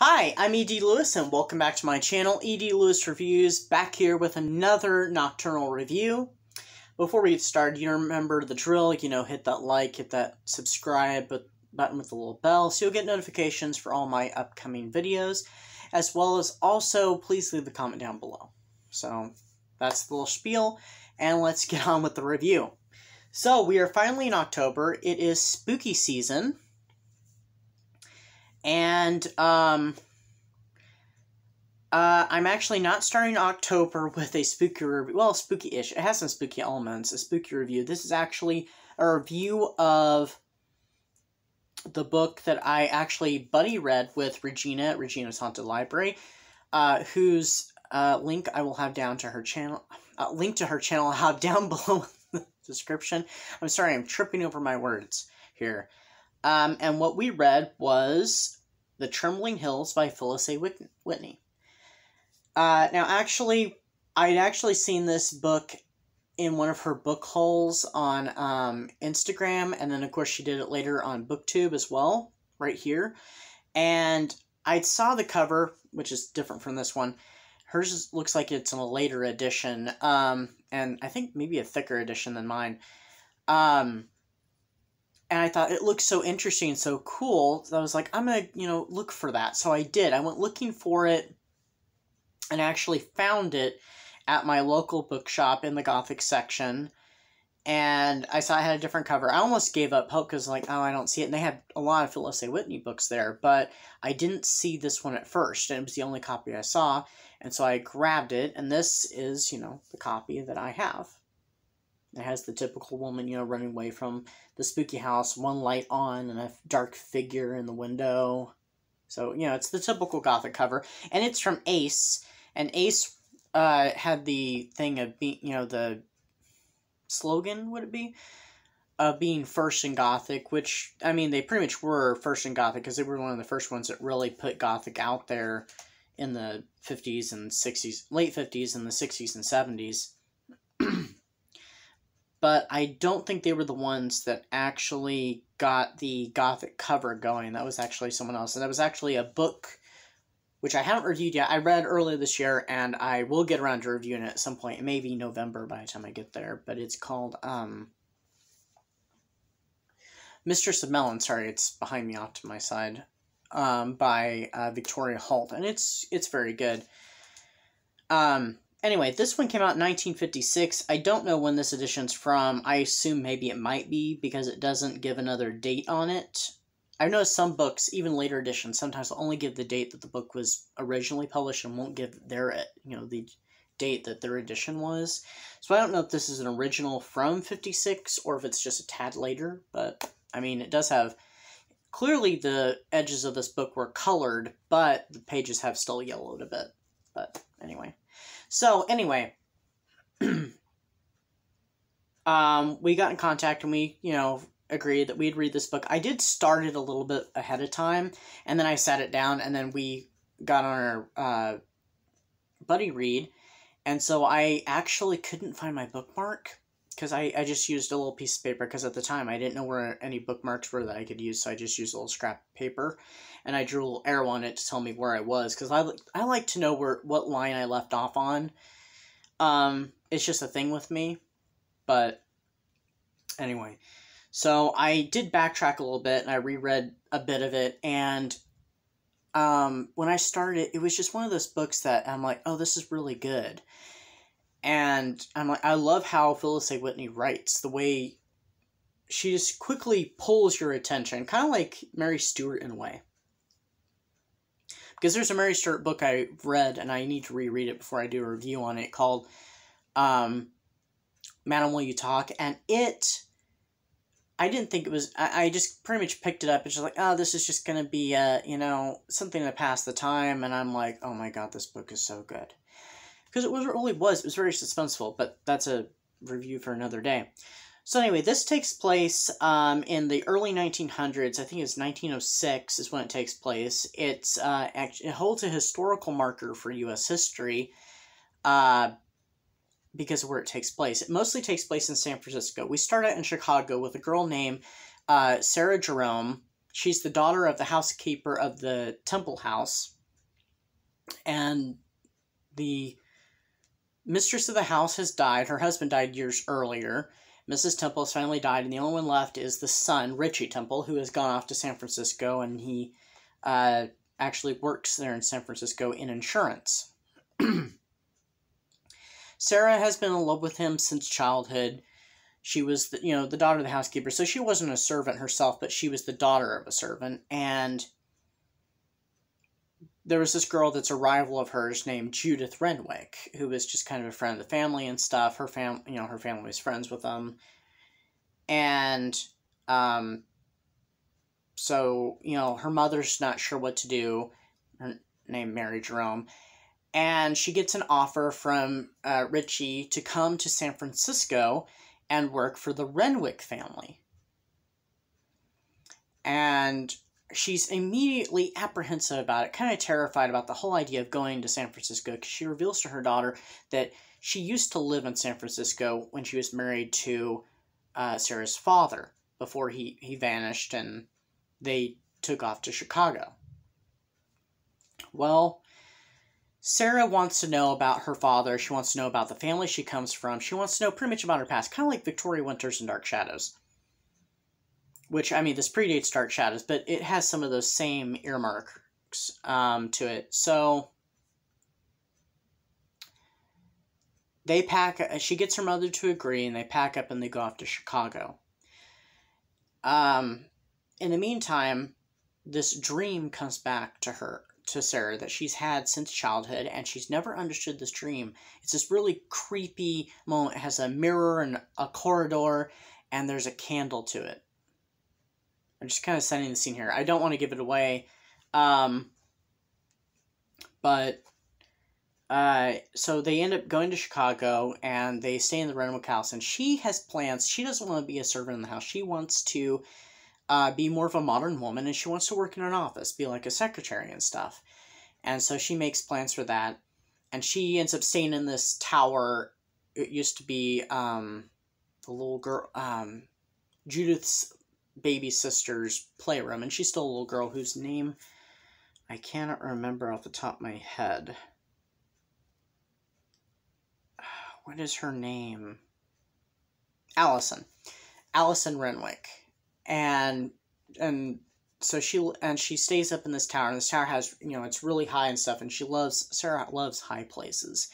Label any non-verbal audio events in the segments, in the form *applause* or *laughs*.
Hi, I'm E.D. Lewis, and welcome back to my channel, E.D. Lewis Reviews, back here with another Nocturnal review. Before we get started, you remember the drill, you know, hit that like, hit that subscribe button with the little bell, so you'll get notifications for all my upcoming videos, as well as also, please leave a comment down below. So, that's the little spiel, and let's *laughs* get on with the review. So, we are finally in October, it is spooky season, and um, uh, I'm actually not starting October *laughs* with a spooky review. Well, spooky-ish. It has some spooky elements. A spooky review. This is actually a review of the book that I actually buddy read with Regina at Regina's Haunted Library, uh, whose uh, link I will have down to her channel. Uh, link to her channel *laughs* I'll have down *laughs* below in the description. I'm sorry, I'm tripping over my words here. Um, and what we read was The Trembling Hills by Phyllis A. Whitney. Uh, now, actually, I'd actually seen this book in one of her book hauls on um, Instagram, and then, of course, she did it later on BookTube as well, right here. And I saw the cover, which is different from this one. Hers looks like it's in a later edition, um, and I think maybe a thicker edition than mine. Um, and I thought it looked so interesting and so cool. So I was like, I'm gonna, you know, look for that. So I did. I went looking for it, and actually found it at my local bookshop in the Gothic section. And I saw I had a different cover. I almost gave up hope because, like, oh, I don't see it. And they had a lot of Phyllis A. Whitney books there, but I didn't see this one at first, and it was the only copy I saw. And so I grabbed it, and this is, you know, the copy that I have. It has the typical woman, you know, running away from the spooky house, one light on, and a dark figure in the window. So, you know, it's the typical gothic cover. And it's from Ace. And Ace uh, had the thing of being, you know, the slogan, would it be? Of being first in Gothic, which, I mean, they pretty much were first in Gothic because they were one of the first ones that really put Gothic out there in the 50s and 60s, late 50s and the 60s and 70s but I don't think they were the ones that actually got the Gothic cover going. That was actually someone else. And that was actually a book which I haven't reviewed yet. I read earlier this year, and I will get around to reviewing it at some point. Maybe November by the time I get there, but it's called um, Mistress of Mellyn. Sorry, it's behind me off to my side. Um, by uh, Victoria Holt, and it's it's very good. Um, Anyway, this one came out in 1956. I don't know when this edition's from. I assume maybe it might be because it doesn't give another date on it. I know some books, even later editions, sometimes will only give the date that the book was originally published and won't give their, you know, the date that their edition was. So I don't know if this is an original from 56 or if it's just a tad later, but I mean, it does have clearly the edges of this book were colored, but the pages have still yellowed a bit. But anyway. So anyway, *clears throat* um, we got in contact and we, you know, agreed that we'd read this book. I did start it a little bit ahead of time, and then I sat it down, and then we got on our uh, buddy read, and so I actually couldn't find my bookmark because I, I just used a little piece of paper because at the time I didn't know where any bookmarks were that I could use, so I just used a little scrap paper, and I drew a little arrow on it to tell me where I was because I, I like to know where what line I left off on. Um, it's just a thing with me, but anyway, so I did backtrack a little bit and I reread a bit of it, and um, when I started, it was just one of those books that I'm like, oh, this is really good and I'm like, I love how Phyllis A. Whitney writes the way she just quickly pulls your attention, kind of like Mary Stewart in a way. Because there's a Mary Stewart book I read, and I need to reread it before I do a review on it called um, Madam Will You Talk? And it, I didn't think it was, I, I just pretty much picked it up and just like, oh, this is just going to be, uh, you know, something to pass the time. And I'm like, oh my god, this book is so good because it was really was. It was very suspenseful, but that's a review for another day. So anyway, this takes place um, in the early 1900s. I think it's 1906 is when it takes place. It's uh, it holds a historical marker for U.S. history uh, because of where it takes place. It mostly takes place in San Francisco. We start out in Chicago with a girl named uh, Sarah Jerome, she's the daughter of the housekeeper of the temple house, and the mistress of the house has died. Her husband died years earlier. Mrs. Temple has finally died, and the only one left is the son, Richie Temple, who has gone off to San Francisco, and he uh, actually works there in San Francisco in insurance. *clears throat* Sarah has been in love with him since childhood. She was, the, you know, the daughter of the housekeeper, so she wasn't a servant herself, but she was the daughter of a servant, and there was this girl that's a rival of hers named Judith Renwick, who was just kind of a friend of the family and stuff. Her fam, you know, her family was friends with them, and um, so you know, her mother's not sure what to do. Her name Mary Jerome, and she gets an offer from uh, Richie to come to San Francisco and work for the Renwick family. And she's immediately apprehensive about it, kind of terrified about the whole idea of going to San Francisco because she reveals to her daughter that she used to live in San Francisco when she was married to uh, Sarah's father before he, he vanished and they took off to Chicago. Well, Sarah wants to know about her father. She wants to know about the family she comes from. She wants to know pretty much about her past, kind of like Victoria Winters in Dark Shadows which I mean this predates Dark Shadows, but it has some of those same earmarks um, to it. So they pack. She gets her mother to agree, and they pack up and they go off to Chicago. Um, in the meantime, this dream comes back to her to Sarah that she's had since childhood, and she's never understood this dream. It's this really creepy moment. It has a mirror and a corridor, and there's a candle to it I'm just kind of setting the scene here. I don't want to give it away. Um, but uh, so they end up going to Chicago and they stay in the Renwick house. And she has plans. She doesn't want to be a servant in the house. She wants to uh, be more of a modern woman and she wants to work in an office, be like a secretary and stuff. And so she makes plans for that. And she ends up staying in this tower. It used to be um, the little girl, um, Judith's baby sister's playroom, and she's still a little girl whose name I cannot remember off the top of my head. *sighs* What is her name? Allison. Allison Renwick. And and so she and she stays up in this tower, and this tower has you know it's really high and stuff, and she loves Sarah loves high places.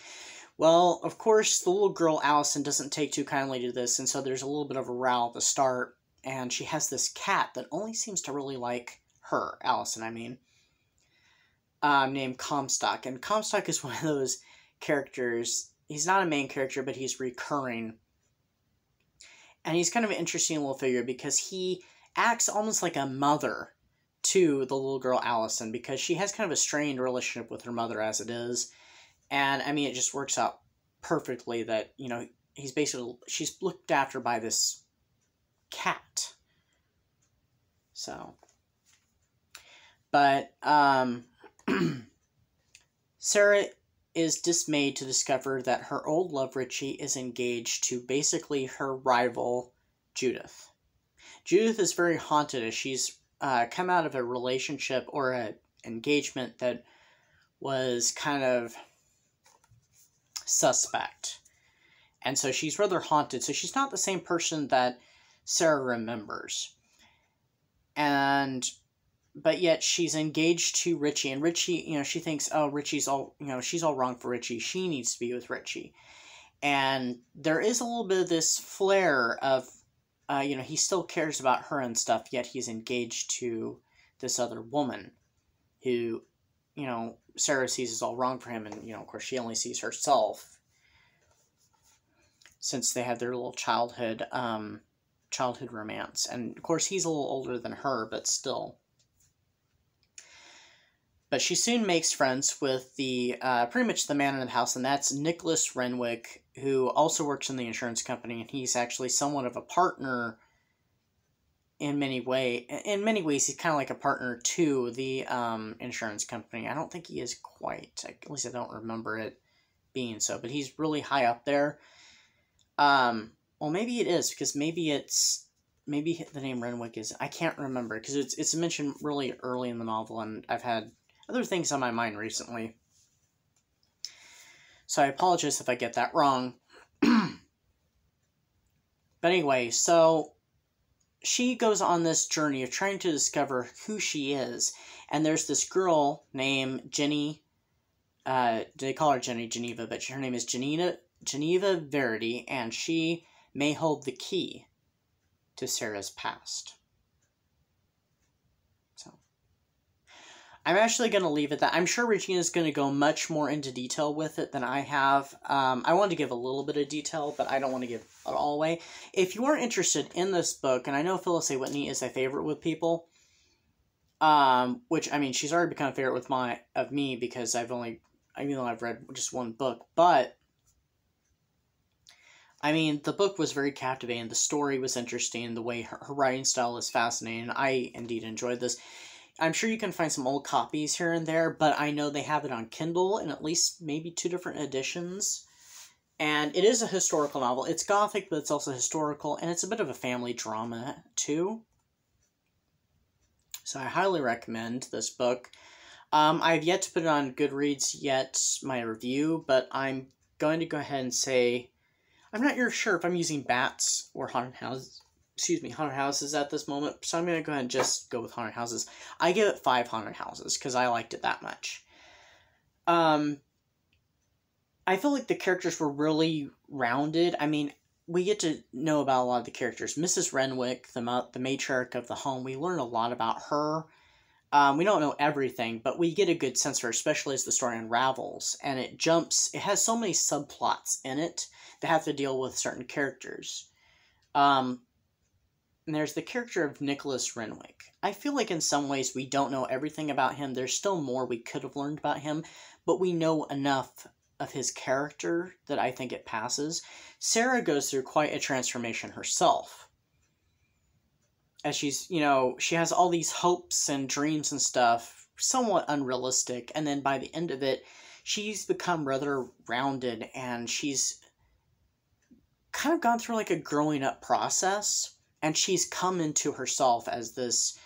Well, of course, the little girl Allison doesn't take too kindly to this, and so there's a little bit of a row at the start and she has this cat that only seems to really like her, Allison, I mean, um, named Comstock. And Comstock is *laughs* one of those characters. He's not a main character, but he's recurring. And he's kind of an interesting little figure because he acts almost like a mother to the little girl Allison because she has kind of a strained relationship with her mother as it is. And I mean, it just works out perfectly that, you know, he's basically, she's looked after by this cat. So, but um, *clears throat* Sarah is dismayed to discover that her old love Richie is engaged to basically her rival Judith. Judith is very haunted as she's uh, come out of a relationship or an engagement that was kind of suspect. And so she's rather haunted. So she's not the same person that Sarah remembers. And but yet she's engaged to Richie and Richie, you know, she thinks, "Oh, Richie's all, you know, she's all wrong for Richie. She needs to be with Richie." And there is a little bit of this flare of uh, you know, he still cares about her and stuff, yet he's engaged to this other woman who, you know, Sarah sees is all wrong for him, and, you know, of course, she only sees herself since they had their little childhood um, childhood romance. And of course, he's a little older than her, but still. But she soon makes friends with the uh, pretty much the man in the house, and that's Nicholas Renwick, who also works in the insurance company, and he's actually somewhat of a partner in many way. In many ways, he's kind of like a partner to the um, insurance company. I don't think he is quite. At least I don't remember it being so, but he's really high up there. Um, well, maybe it is because maybe it's maybe the name Renwick is I can't remember because it's it's mentioned really early in the novel, and I've had other things on my mind recently. So I apologize if I get that wrong. *clears throat* but anyway, so she goes on this journey of trying to discover who she is, and there's this girl named Jenny. Uh, they call her Jenny Geneva, but her name is Geneva Geneva Verity, and she may hold the key to Sarah's past. So, I'm actually going to leave it that. I'm sure Regina is going to go much more into detail with it than I have. Um, I wanted to give a little bit of detail, but I don't want to give it all away. If you are interested in this book, and I know Phyllis A. Whitney is a favorite with people, um, which I mean, she's already become a favorite with my of me because I've only, even though I've read just one book, but I mean, the book was very captivating. The story was interesting. The way her, her writing style is fascinating. I indeed enjoyed this. I'm sure you can find some old copies here and there, but I know they have it on Kindle in at least maybe two different editions. And it is a historical novel. It's gothic, but it's also historical, and it's a bit of a family drama, too. So I highly recommend this book. Um, I've yet to put it on Goodreads yet, my review, but I'm going to go ahead and say I'm not sure if I'm using bats or haunted houses. Excuse me, haunted houses at this moment, so I'm gonna go ahead and just go with haunted houses. I give it five haunted houses because I liked it that much. Um, I feel like the characters were really rounded. I mean, we get to know about a lot of the characters. Mrs. Renwick, the the matriarch of the home, we learn a lot about her. Um, we don't know everything, but we get a good sense her, especially as the story unravels. And it jumps, it has so many subplots in it that have to deal with certain characters. Um, and there's the character of Nicholas Renwick. I feel like in some ways we don't know everything about him. There's still more we could have learned about him, but we know enough of his character that I think it passes. Sarah goes through quite a transformation herself as she's you know she has all these hopes and dreams and stuff somewhat unrealistic and then by the end of it she's become rather rounded and she's kind of gone through like a growing up process and she's come into herself as this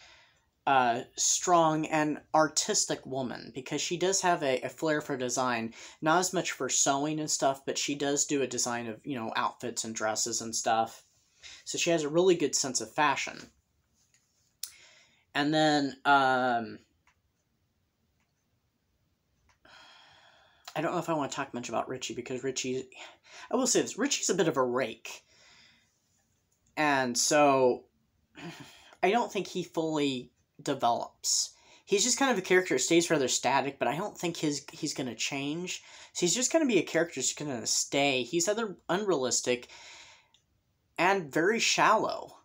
uh, strong and artistic woman because she does have a, a flair for design not as much for sewing and stuff but she does do a design of you know outfits and dresses and stuff. So she has a really good sense of fashion and then um, I don't know if I want to talk much about Richie because Richie, I will say this: Richie's a bit of a rake, and so I don't think he fully develops. He's just kind of a character that stays rather static, but I don't think his he's going to change. So he's just going to be a character that's going to stay. He's either unrealistic and very shallow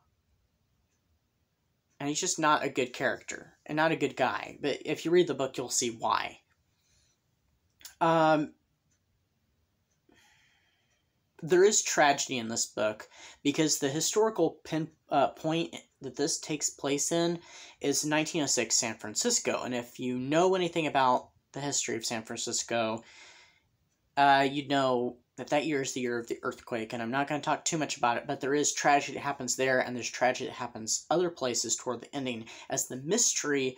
and he's just not a good character and not a good guy. But if you read the book, you'll see why. Um, there is tragedy in this book because the historical pin, uh, point that this takes place in is 1906 San Francisco. And if you know anything about the history of San Francisco, uh, you know that that year is the year of the earthquake, and I'm not going to talk too much about it, but there is tragedy that happens there, and there's tragedy that happens other places toward the ending, as the mystery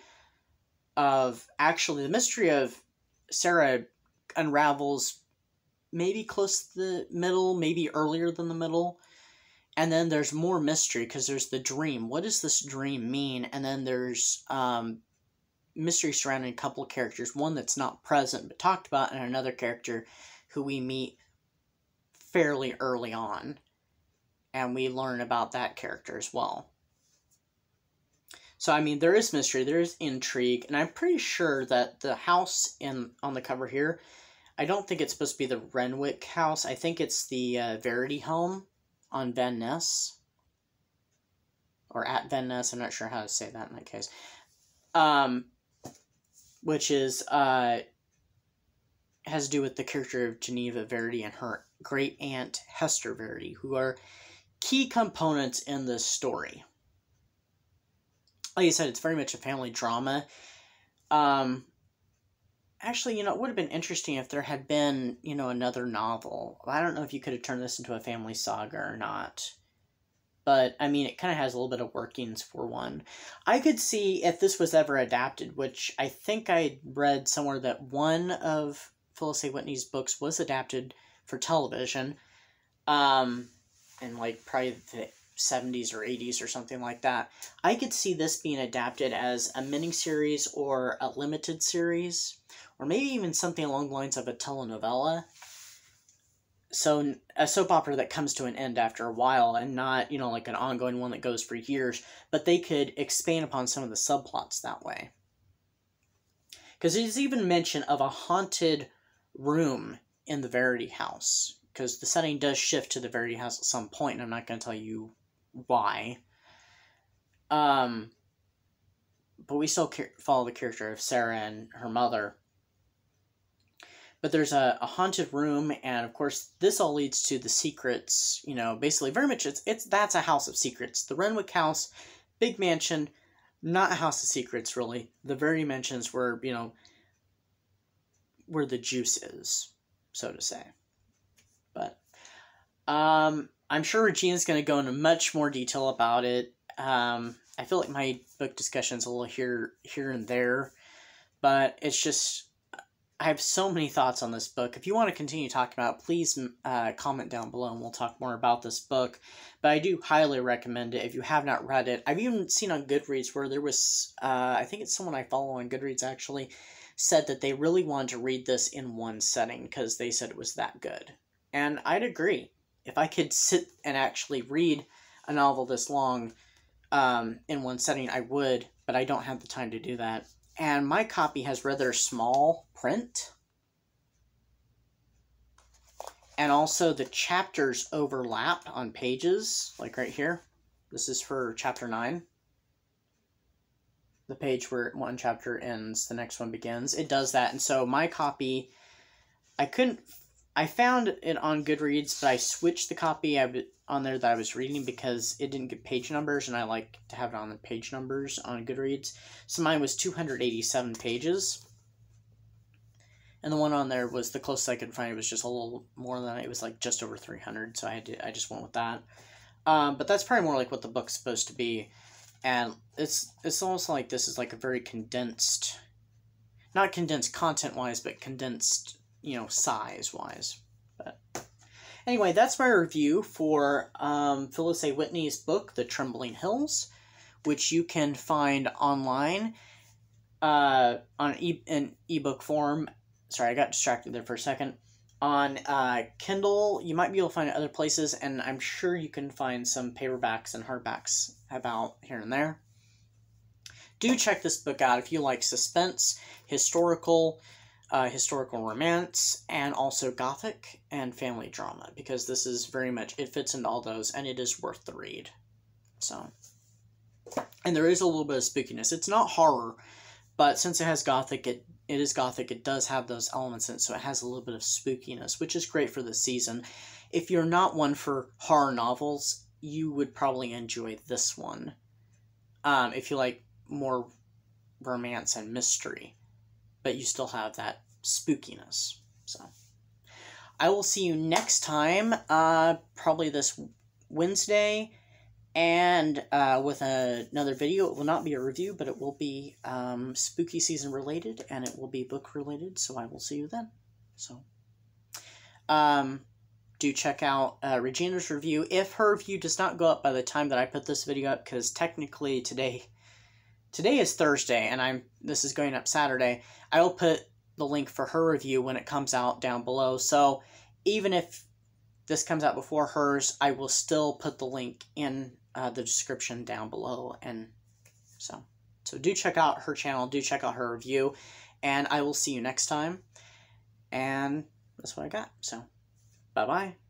of actually the mystery of Sarah unravels maybe close to the middle, maybe earlier than the middle. And then there's more mystery because there's the dream. What does this dream mean? And then there's um, mystery surrounding a couple characters. One that's not present but talked about, and another character who we meet fairly early on. And we learn about that character as well. So I mean, there is mystery, there is intrigue, and I'm pretty sure that the house in on the cover here, I don't think it's supposed to be the Renwick house. I think it's the uh, Verity home on Van Ness, or at Van Ness. I'm not sure how to say that in that case. Um, which is uh, has to do with the character of Geneva Verity and her great aunt Hester Verity, who are key components in this story. Like I said, it's very much a family drama. Um, actually, you know, it would have been interesting if there had been, you know, another novel. I don't know if you could have turned this into a family saga or not. but I mean, it kind of has a little bit of workings for one. I could see if this was ever adapted, which I think I read somewhere that one of Phyllis A. Whitney's books was adapted for television, um, in like probably the 70s or 80s or something like that. I could see this being adapted as a miniseries or a limited series, or maybe even something along the lines of a telenovela. So a soap opera that comes to an end after a while and not, you know, like an ongoing one that goes for years, but they could expand upon some of the subplots that way. Because there's even mention of a haunted room in the Verity House because the setting does shift to the Verity House at some point, and I'm not going to tell you why. Um, but we still follow the character of Sarah and her mother. But there's a, a haunted room, and of course, this all leads to the secrets. You know, basically, very much it's it's that's a house of secrets. The Renwick house, big mansion, not a house of secrets really. The very mansions where you know where the juice is, so to say. But um, I'm sure Regina's going to go into much more detail about it. Um, I feel like my book discussion's a little here, here and there, but it's just I have so many thoughts on this book. If you want to continue talking about, it, please uh, comment down below, and we'll talk more about this book. But I do highly recommend it if you have not read it. I've even seen on Goodreads where there was, uh, I think it's someone I follow on Goodreads actually, said that they really wanted to read this in one setting because they said it was that good. And I'd agree if I could sit and actually read a novel this long um, in one setting, I would, but I don't have the time to do that. And my copy has rather small print. And also the chapters overlap on pages, like right here. This is for chapter 9. The page where one chapter ends, the next one begins. It does that. And so my copy, I couldn't I found it on Goodreads, but I switched the copy I, on there that I was reading because it didn't get page numbers, and I like to have it on the page numbers on Goodreads. So mine was 287 pages. And the one on there was the closest I could find. It was just a little more than it was like just over 300. So I had I just went with that. Um, but that's probably more like what the book's supposed to be, and it's it's almost like this is like a very condensed, not condensed content wise, but condensed you know, size wise. But anyway, that's my review for um, Phyllis A. Whitney's book, The Trembling Hills, which you can find online uh, on e- an ebook form. Sorry, I got distracted there for a second. On uh, Kindle, you might be able to find it other places, and I'm sure you can find some paperbacks and hardbacks about here and there. Do check this book out if you like suspense, historical, uh, historical romance, and also gothic and family drama, because this is very much, it fits into all those, and it is worth the read. So, and there is a little bit of spookiness. It's not horror, but since it has gothic, it, it is gothic, it does have those elements in it, so it has a little bit of spookiness, which is great for the season. If you're not one for horror novels, you would probably enjoy this one. Um, if you like more romance and mystery but you still have that spookiness. So I will see you next time, uh, probably this Wednesday, and uh, with a, another video. It will not be a review, but it will be um, spooky season related, and it will be book related. So I will see you then. So, um, do check out uh, Regina's review. If her review does not go up by the time that I put this video up, because technically today today is Thursday and I'm this is going up Saturday. I will put the link for her review when it comes out down below. So even if this comes out before hers, I will still put the link in uh, the description down below. And so, so do check out her channel, do check out her review, and I will see you next time. And that's what I got. So, bye bye.